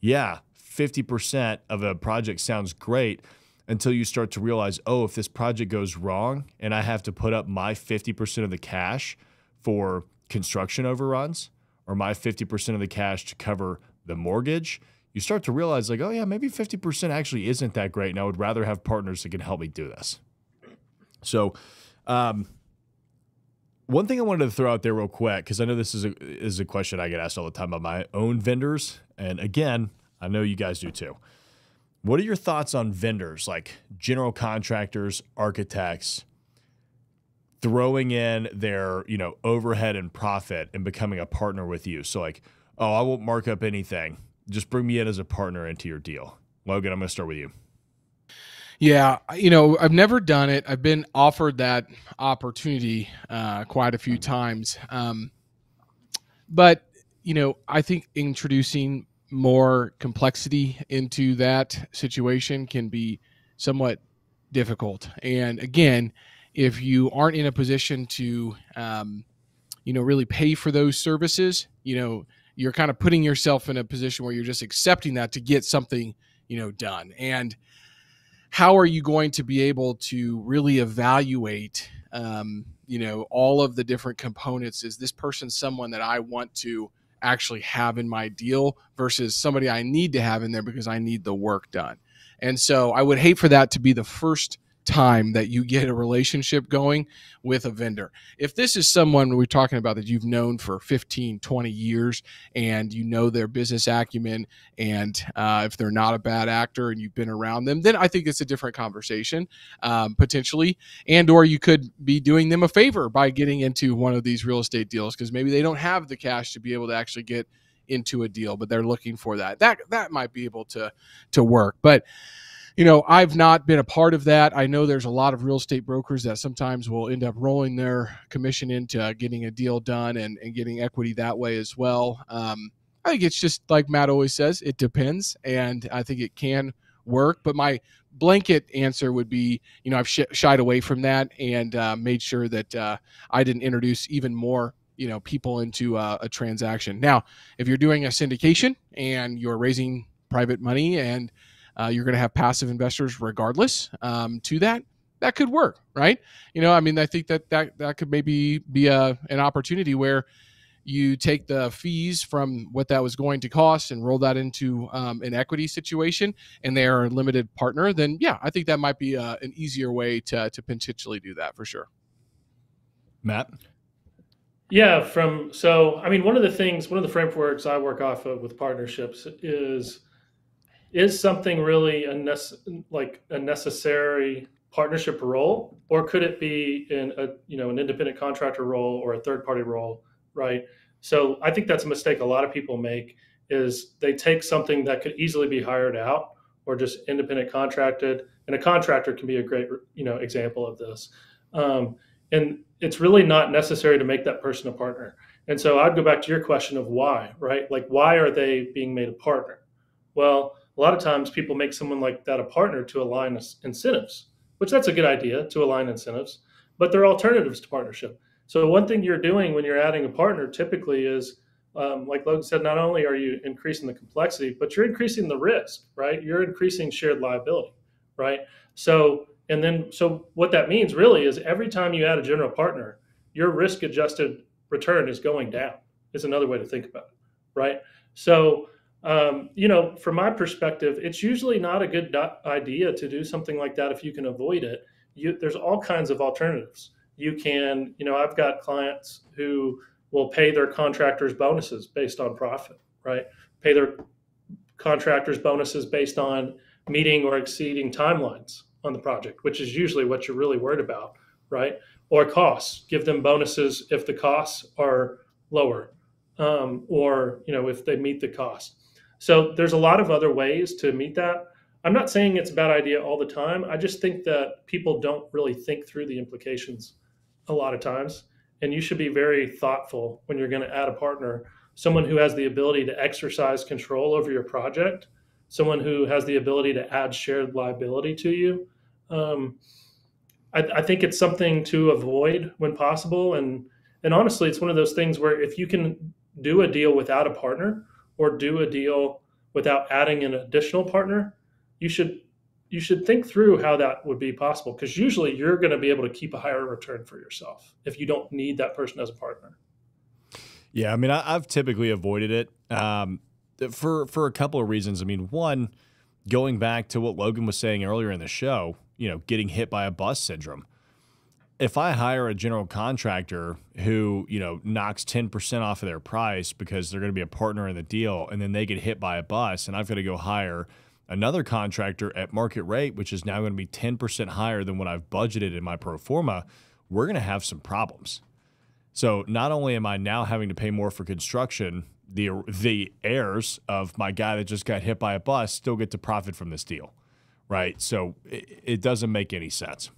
Yeah, 50% of a project sounds great until you start to realize, oh, if this project goes wrong and I have to put up my 50% of the cash for construction overruns or my 50% of the cash to cover the mortgage, you start to realize, like, oh, yeah, maybe 50% actually isn't that great. And I would rather have partners that can help me do this. So, um, one thing I wanted to throw out there real quick because I know this is a is a question I get asked all the time by my own vendors, and again, I know you guys do too. What are your thoughts on vendors like general contractors, architects, throwing in their, you know, overhead and profit and becoming a partner with you. So like, oh, I won't mark up anything. Just bring me in as a partner into your deal. Logan, I'm going to start with you. Yeah, you know, I've never done it. I've been offered that opportunity uh, quite a few times. Um, but, you know, I think introducing more complexity into that situation can be somewhat difficult. And again, if you aren't in a position to, um, you know, really pay for those services, you know, you're kind of putting yourself in a position where you're just accepting that to get something, you know, done. And how are you going to be able to really evaluate, um, you know, all of the different components? Is this person someone that I want to actually have in my deal versus somebody I need to have in there because I need the work done? And so I would hate for that to be the first time that you get a relationship going with a vendor. If this is someone we're talking about that you've known for 15, 20 years and you know their business acumen and uh, if they're not a bad actor and you've been around them, then I think it's a different conversation um, potentially. And or you could be doing them a favor by getting into one of these real estate deals because maybe they don't have the cash to be able to actually get into a deal, but they're looking for that. That that might be able to to work. But you know, I've not been a part of that. I know there's a lot of real estate brokers that sometimes will end up rolling their commission into getting a deal done and, and getting equity that way as well. Um, I think it's just like Matt always says, it depends. And I think it can work. But my blanket answer would be, you know, I've sh- shied away from that and uh, made sure that uh, I didn't introduce even more you know people into uh, a transaction now if you're doing a syndication and you're raising private money and uh, you're going to have passive investors regardless um, to that. That could work, right? You know, I mean, I think that that that could maybe be a an opportunity where you take the fees from what that was going to cost and roll that into um, an equity situation, and they are a limited partner. Then, yeah, I think that might be a, uh, an easier way to to potentially do that for sure. Matt. Yeah, from so I mean, one of the things, one of the frameworks I work off of with partnerships is is something really a like a necessary partnership role? Or could it be in a you know an independent contractor role or a third party role right? So i think that's a mistake a lot of people make is they take something that could easily be hired out or just independent contracted. And a contractor can be a great you know example of this. Um, and it's really not necessary to make that person a partner. And so i'd go back to your question of why right? Like why are they being made a partner? Well a lot of times people make someone like that a partner to align incentives, which that's a good idea to align incentives, but there are alternatives to partnership. So one thing you're doing when you're adding a partner typically is, um, like Logan said, not only are you increasing the complexity, but you're increasing the risk, right? You're increasing shared liability, right? So and then so what that means really is every time you add a general partner, your risk adjusted return is going down. Is another way to think about it, right? So um, you know, from my perspective, it's usually not a good idea to do something like that if you can avoid it. You, there's all kinds of alternatives. You can, you know, I've got clients who will pay their contractors bonuses based on profit, right? Pay their contractors bonuses based on meeting or exceeding timelines on the project, which is usually what you're really worried about, right? Or costs. Give them bonuses if the costs are lower, um, or you know if they meet the cost. So there's a lot of other ways to meet that. I'm not saying it's a bad idea all the time. I just think that people don't really think through the implications a lot of times. And you should be very thoughtful when you're going to add a partner, someone who has the ability to exercise control over your project, someone who has the ability to add shared liability to you. Um, I, I think it's something to avoid when possible. And and honestly, it's one of those things where if you can do a deal without a partner, or do a deal without adding an additional partner, you should you should think through how that would be possible because usually you're going to be able to keep a higher return for yourself if you don't need that person as a partner. Yeah, I mean, I, have typically avoided it um, for for a couple of reasons. I mean, one, going back to what Logan was saying earlier in the show, you know, getting hit by a bus syndrome if I hire a general contractor who, you know, knocks 10% off of their price because they're going to be a partner in the deal and then they get hit by a bus and I've got to go hire another contractor at market rate, which is now going to be 10% higher than what I've budgeted in my pro forma, we're going to have some problems. So not only am I now having to pay more for construction, the the heirs of my guy that just got hit by a bus still get to profit from this deal, right? So it, it doesn't make any sense.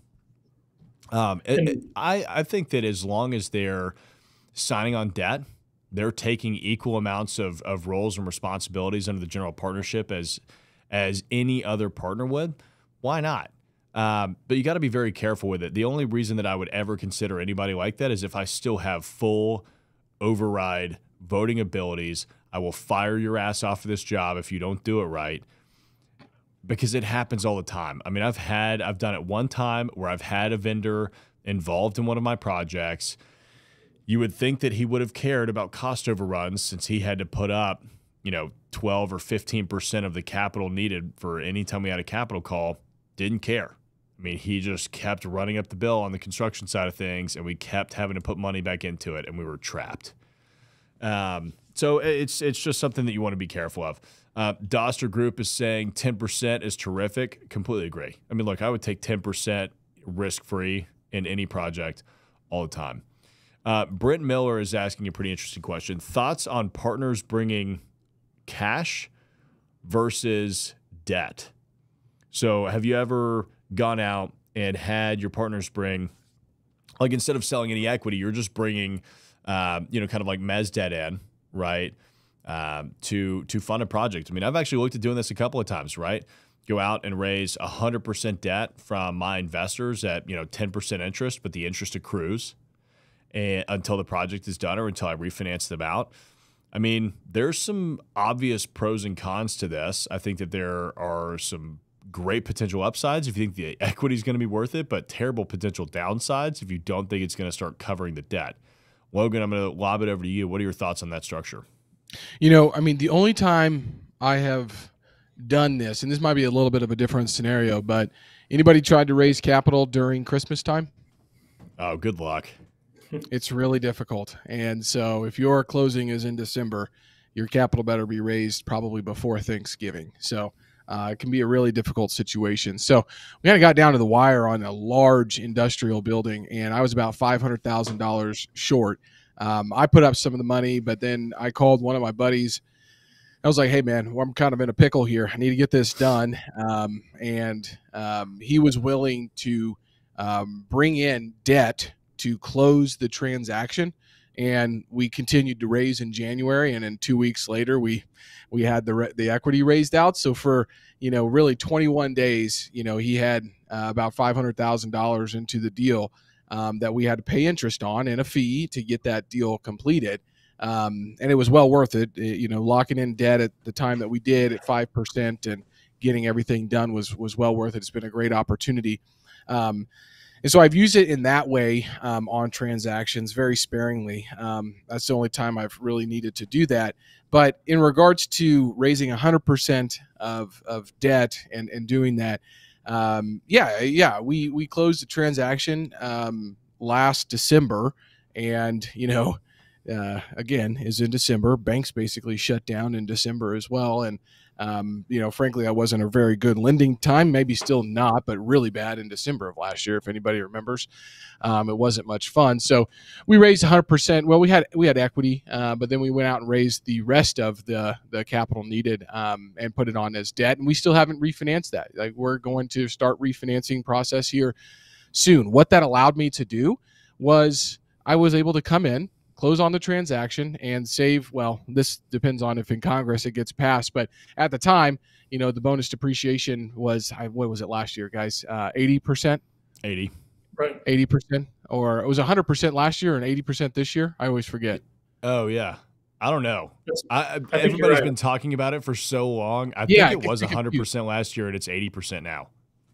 Um, it, it, I I think that as long as they're signing on debt, they're taking equal amounts of, of roles and responsibilities under the general partnership as as any other partner would. Why not? Um, but you got to be very careful with it. The only reason that I would ever consider anybody like that is if I still have full override voting abilities. I will fire your ass off of this job if you don't do it right because it happens all the time. I mean, I've had, I've done it one time where I've had a vendor involved in one of my projects. You would think that he would have cared about cost overruns since he had to put up, you know, 12 or 15% of the capital needed for any time we had a capital call. Didn't care. I mean, he just kept running up the bill on the construction side of things, and we kept having to put money back into it, and we were trapped. Um, so it's it's just something that you want to be careful of. Uh, Doster Group is saying 10% is terrific. Completely agree. I mean, look, I would take 10% risk free in any project all the time. Uh, Brent Miller is asking a pretty interesting question. Thoughts on partners bringing cash versus debt? So, have you ever gone out and had your partners bring, like instead of selling any equity, you're just bringing, uh, you know, kind of like mez debt in, right? Um, to to fund a project. I mean, I've actually looked at doing this a couple of times, right? Go out and raise 100% debt from my investors at you know 10% interest, but the interest accrues and, until the project is done or until I refinance them out. I mean, there's some obvious pros and cons to this. I think that there are some great potential upsides if you think the equity is going to be worth it, but terrible potential downsides if you don't think it's going to start covering the debt. Logan, I'm going to lob it over to you. What are your thoughts on that structure? You know, I mean, the only time I have done this, and this might be a little bit of a different scenario, but anybody tried to raise capital during Christmas time? Oh, good luck. it's really difficult. And so if your closing is in December, your capital better be raised probably before Thanksgiving. So uh, it can be a really difficult situation. So we kind of got down to the wire on a large industrial building, and I was about five hundred thousand dollars short. Um, I put up some of the money, but then I called one of my buddies. I was like, "Hey, man, well, I'm kind of in a pickle here. I need to get this done." Um, and um, he was willing to um, bring in debt to close the transaction and we continued to raise in January, and then two weeks later we we had the the equity raised out. So for you know really 21 days, you know he had uh, about five hundred thousand dollars into the deal um, that we had to pay interest on and a fee to get that deal completed. Um, and it was well worth it. it. You know, locking in debt at the time that we did at five percent and getting everything done was was well worth it. It's been a great opportunity. Um, and so I've used it in that way um, on transactions very sparingly. Um, that's the only time I've really needed to do that. But in regards to raising 100% of, of debt and, and doing that, um, yeah, yeah, we, we closed the transaction um, last December. And, you know, uh, again, is in December. Banks basically shut down in December as well. And um, you know, frankly, that wasn't a very good lending time. Maybe still not, but really bad in December of last year, if anybody remembers. Um, it wasn't much fun. So we raised 100%. Well, we had we had equity, uh, but then we went out and raised the rest of the the capital needed um, and put it on as debt. And we still haven't refinanced that. Like we're going to start refinancing process here soon. What that allowed me to do was I was able to come in close on the transaction and save. Well, this depends on if in Congress it gets passed, but at the time, you know, the bonus depreciation was what was it last year, guys? Uh, eighty percent. Eighty. Right. Eighty percent, or it was hundred percent last year and eighty percent this year. I always forget. Oh yeah. I don't know. I, I everybody's right. been talking about it for so long. I yeah, think it was 100% last year and it's 80% now.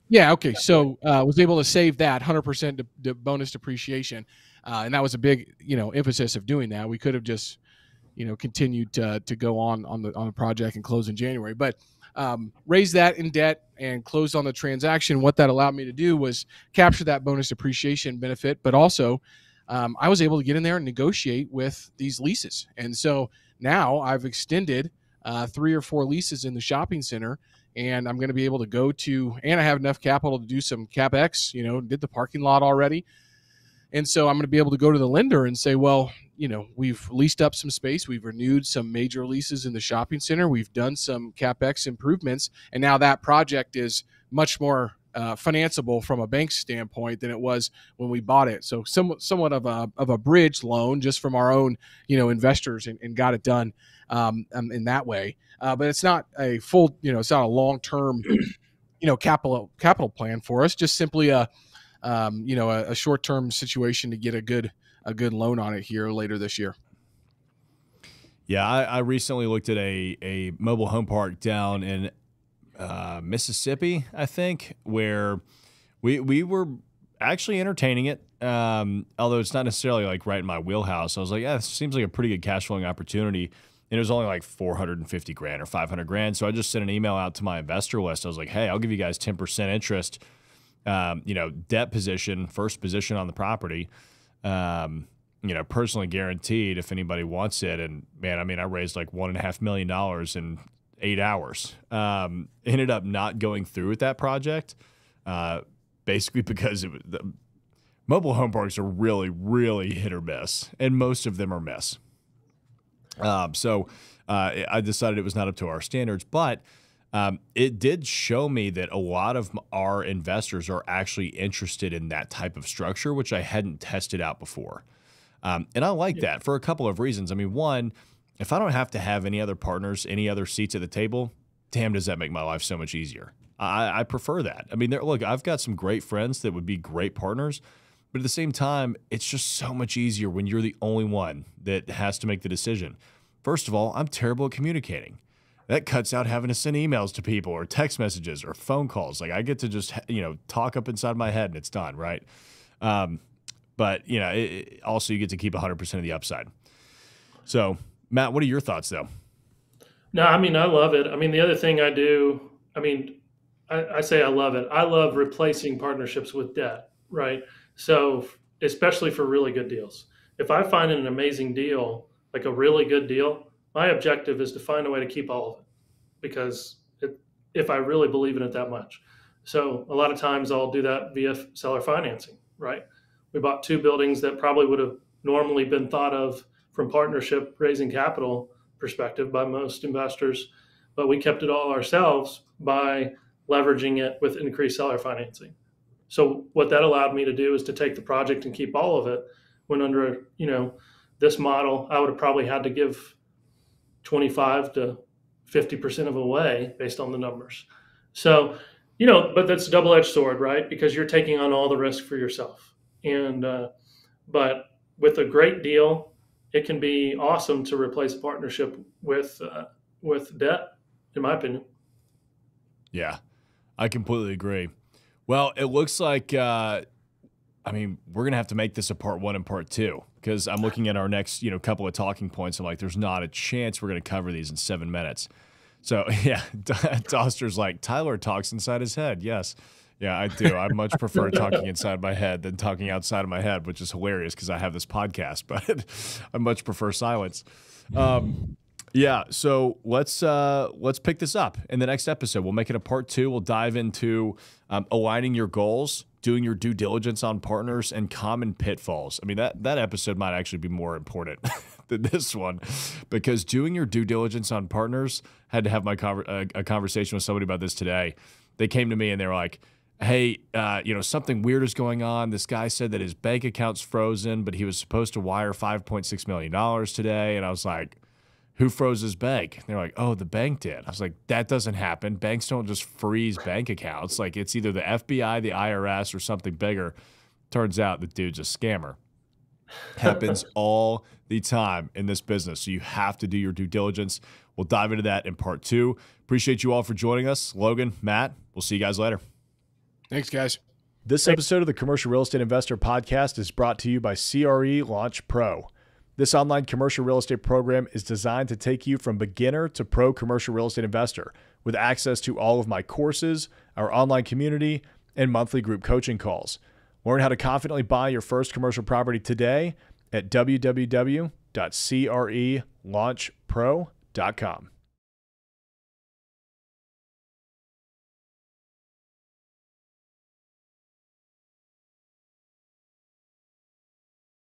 Yeah. Okay. So uh, was able to save that 100% de- de- bonus depreciation uh, and that was a big you know emphasis of doing that. We could have just you know continued to to go on on the on the project and close in January, but um, raised that in debt and closed on the transaction. What that allowed me to do was capture that bonus depreciation benefit, but also um, I was able to get in there and negotiate with these leases. And so now I've extended uh, three or four leases in the shopping center, and I'm going to be able to go to, and I have enough capital to do some capex. You know, did the parking lot already And so I'm going to be able to go to the lender and say, well, you know, we've leased up some space, we've renewed some major leases in the shopping center, we've done some capex improvements, and now that project is much more uh, financeable from a bank standpoint than it was when we bought it. So somewhat, somewhat of a of a bridge loan just from our own you know investors and, and got it done um, um, in that way. Uh, but it's not a full you know it's not a long term you know capital capital plan for us. Just simply a um, you know a, a short term situation to get a good a good loan on it here later this year. Yeah, I, I recently looked at a a mobile home park down in uh, Mississippi, I think, where we we were actually entertaining it. Um, although it's not necessarily like right in my wheelhouse. I was like, yeah, this seems like a pretty good cash flowing opportunity. And it was only like 450 grand or 500 grand. So I just sent an email out to my investor list. I was like, hey, I'll give you guys 10% interest, um, you know, debt position, first position on the property, um, you know, personally guaranteed if anybody wants it. And man, I mean, I raised like one and a half million dollars in eight hours. Um, ended up not going through with that project, uh, basically because it, the mobile home parks are really, really hit or miss, and most of them are miss. Um, so uh, I decided it was not up to our standards, but um, it did show me that a lot of our investors are actually interested in that type of structure, which I hadn't tested out before. Um, and I like yeah. that for a couple of reasons. I mean, one, if I don't have to have any other partners, any other seats at the table, damn, does that make my life so much easier. I, I prefer that. I mean, look, I've got some great friends that would be great partners, but at the same time, it's just so much easier when you're the only one that has to make the decision. First of all, I'm terrible at communicating. That cuts out having to send emails to people or text messages or phone calls. Like I get to just you know talk up inside my head and it's done, right? Um, but you know, it, it, also you get to keep 100% of the upside. So, Matt, what are your thoughts though? No, I mean I love it. I mean the other thing I do, I mean, I, I say I love it. I love replacing partnerships with debt, right? So especially for really good deals. If I find an amazing deal, like a really good deal, my objective is to find a way to keep all of it because it, if I really believe in it that much. So a lot of times I'll do that via seller financing, right? We bought two buildings that probably would have normally been thought of from partnership raising capital perspective by most investors, but we kept it all ourselves by leveraging it with increased seller financing. So what that allowed me to do is to take the project and keep all of it. When under you know this model, I would have probably had to give 25 to 50 percent of away based on the numbers. So you know, but that's a double-edged sword, right? Because you're taking on all the risk for yourself. And uh, but with a great deal, it can be awesome to replace a partnership with uh, with debt, in my opinion. Yeah, I completely agree. Well, it looks like, uh, I mean, we're gonna have to make this a part one and part two because I'm looking at our next, you know, couple of talking points. I'm like, there's not a chance we're gonna cover these in seven minutes. So yeah, Doster's like Tyler talks inside his head. Yes, yeah, I do. I much prefer talking inside my head than talking outside of my head, which is hilarious because I have this podcast. But I much prefer silence. Um, yeah, so let's uh, let's pick this up in the next episode. We'll make it a part two. We'll dive into um, aligning your goals, doing your due diligence on partners, and common pitfalls. I mean that that episode might actually be more important than this one because doing your due diligence on partners had to have my conver- a, a conversation with somebody about this today. They came to me and they were like, hey, uh, you know, something weird is going on. This guy said that his bank account's frozen, but he was supposed to wire $5.6 million today. And I was like, who froze his bank? They're like, oh, the bank did. I was like, that doesn't happen. Banks don't just freeze bank accounts. Like it's either the FBI, the IRS, or something bigger. Turns out the dude's a scammer. Happens all the time in this business. So you have to do your due diligence. We'll dive into that in part two. Appreciate you all for joining us. Logan, Matt, we'll see you guys later. Thanks, guys. This episode of the Commercial Real Estate Investor Podcast is brought to you by CRE Launch Pro. This online commercial real estate program is designed to take you from beginner to pro commercial real estate investor with access to all of my courses, our online community, and monthly group coaching calls. Learn how to confidently buy your first commercial property today at www.crelaunchpro.com.